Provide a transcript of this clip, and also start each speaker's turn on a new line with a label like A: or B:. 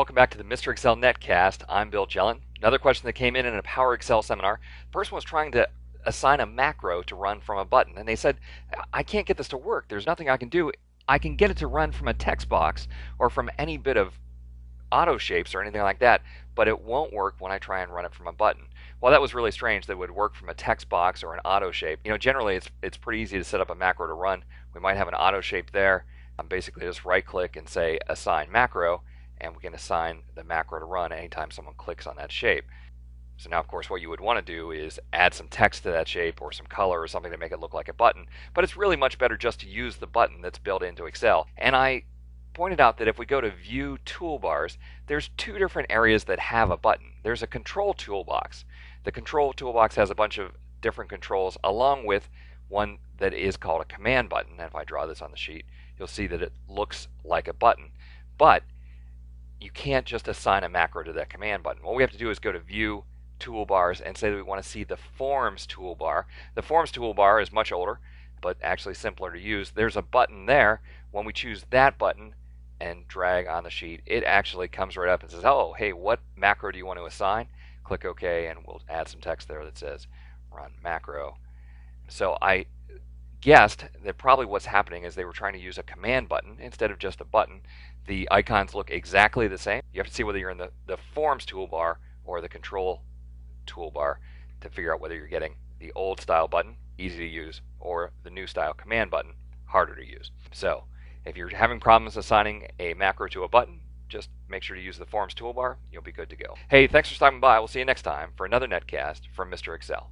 A: Welcome back to the Mr. Excel Netcast. I'm Bill Jelen. Another question that came in in a Power Excel seminar. The person was trying to assign a macro to run from a button, and they said, I can't get this to work. There's nothing I can do. I can get it to run from a text box or from any bit of auto shapes or anything like that, but it won't work when I try and run it from a button. Well, that was really strange that it would work from a text box or an auto shape. You know, generally it's it's pretty easy to set up a macro to run. We might have an auto shape there. I'm basically just right click and say assign macro and we can assign the macro to run anytime someone clicks on that shape. So now, of course, what you would want to do is add some text to that shape or some color or something to make it look like a button. But it's really much better just to use the button that's built into Excel. And I pointed out that if we go to View Toolbars, there's two different areas that have a button. There's a Control Toolbox. The Control Toolbox has a bunch of different controls along with one that is called a command button. And if I draw this on the sheet, you'll see that it looks like a button. But you can't just assign a macro to that command button. What we have to do is go to View, Toolbars, and say that we want to see the Forms toolbar. The Forms toolbar is much older, but actually simpler to use. There's a button there. When we choose that button and drag on the sheet, it actually comes right up and says, oh, hey, what macro do you want to assign? Click OK, and we'll add some text there that says run macro. So I guessed that probably what's happening is they were trying to use a command button instead of just a button. The icons look exactly the same. You have to see whether you're in the, the Forms toolbar or the Control toolbar to figure out whether you're getting the old style button, easy to use, or the new style command button, harder to use. So if you're having problems assigning a macro to a button, just make sure to use the Forms toolbar. You'll be good to go. Hey, thanks for stopping by. We'll see you next time for another netcast from Mr. Excel.